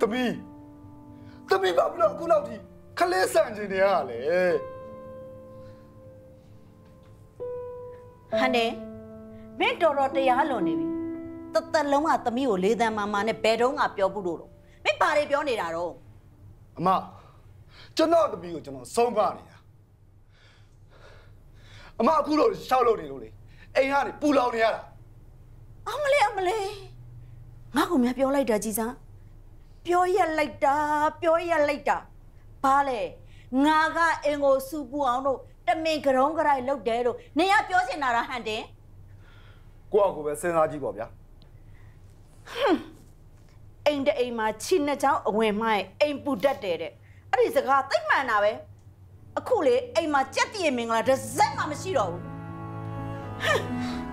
သမီးသမီးဘာဖြစ်လို့အခုလောက်ထိခလဲဆန်ကျင်နေရလဲဟန်တယ်မင်းတော်တော်တရားလွန်နေပြီတသက်လုံးကသမီးကိုလေးတန်းမာမာနဲ့ဘယ်တော့မှပြောဘူးလို့တော့မင်းဘာတွေပြောနေတာတော့အမကျွန်တော်သမီးကိုကျွန်တော်ဆုံးမနေတာအမအခုတော့ရှောက်လို့နေလို့လေအိမ်ကနေပူလောင်နေရတာအမလေးအမလေးငါကမြပြောလိုက်တာကြီးစမ်း ပြောရက်လိုက်တာပြောရက်လိုက်တာဘာလဲငါကအင်ကိုစူပူအောင်တို့တမင်ကရုံးကြိုက်လုတ်တယ်တို့နေရပြောချင်တာလားဟန်တယ်ကိုယ့်အကူပဲစဉ်းစားကြည့်ပေါ့ဗျာအိမ်တအိမ်မှာခြိနှစ်ချောင်းအဝင်မှရင်အိမ်ပူတတ်တယ်တဲ့အဲ့ဒီစကားသိမ့်မှန်တာပဲအခုလေအိမ်မှာကြက်တည်မင်္ဂလာတစ်စက်မှမရှိတော့ဘူးဟမ်